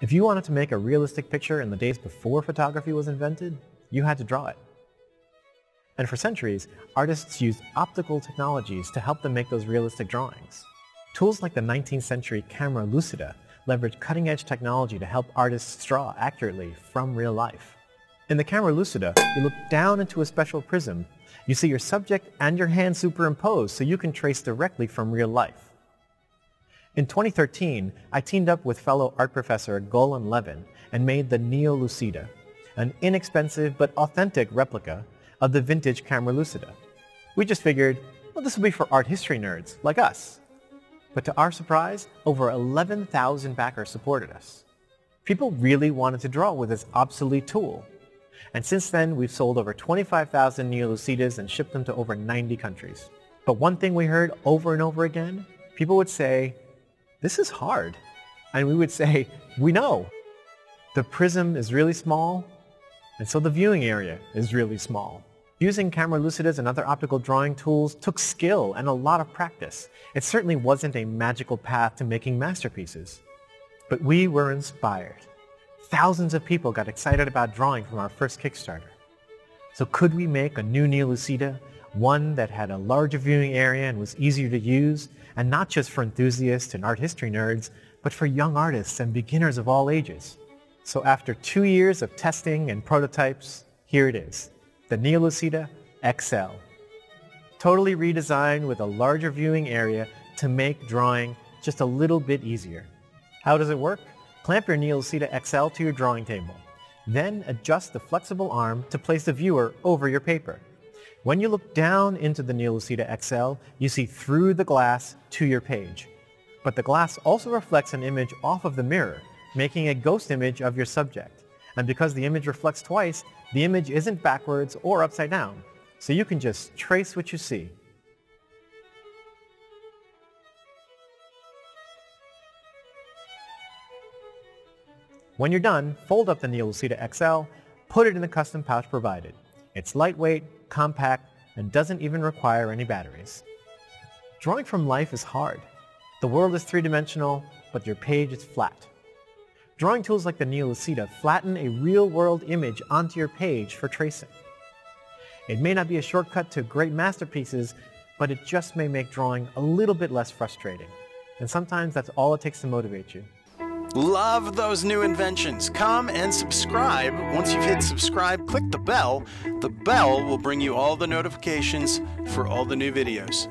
If you wanted to make a realistic picture in the days before photography was invented, you had to draw it. And for centuries, artists used optical technologies to help them make those realistic drawings. Tools like the 19th century camera lucida leverage cutting-edge technology to help artists draw accurately from real life. In the camera lucida, you look down into a special prism. You see your subject and your hand superimposed so you can trace directly from real life. In 2013, I teamed up with fellow art professor Golan Levin and made the Neo Lucida, an inexpensive but authentic replica of the vintage camera lucida. We just figured, well, this will be for art history nerds like us. But to our surprise, over 11,000 backers supported us. People really wanted to draw with this obsolete tool. And since then, we've sold over 25,000 Neo Lucidas and shipped them to over 90 countries. But one thing we heard over and over again, people would say, this is hard. And we would say, we know. The prism is really small, and so the viewing area is really small. Using camera lucidas and other optical drawing tools took skill and a lot of practice. It certainly wasn't a magical path to making masterpieces. But we were inspired. Thousands of people got excited about drawing from our first Kickstarter. So could we make a new Neo Lucida one that had a larger viewing area and was easier to use, and not just for enthusiasts and art history nerds, but for young artists and beginners of all ages. So after two years of testing and prototypes, here it is, the Neolucida XL. Totally redesigned with a larger viewing area to make drawing just a little bit easier. How does it work? Clamp your Neolucida XL to your drawing table. Then adjust the flexible arm to place the viewer over your paper. When you look down into the Neo Lucida XL, you see through the glass to your page. But the glass also reflects an image off of the mirror, making a ghost image of your subject. And because the image reflects twice, the image isn't backwards or upside down. So you can just trace what you see. When you're done, fold up the Neo Lucida XL, put it in the custom pouch provided. It's lightweight, compact, and doesn't even require any batteries. Drawing from life is hard. The world is three-dimensional, but your page is flat. Drawing tools like the Neo Lucida flatten a real-world image onto your page for tracing. It may not be a shortcut to great masterpieces, but it just may make drawing a little bit less frustrating. And sometimes that's all it takes to motivate you. Love those new inventions. Come and subscribe. Once you've hit subscribe, click the bell. The bell will bring you all the notifications for all the new videos.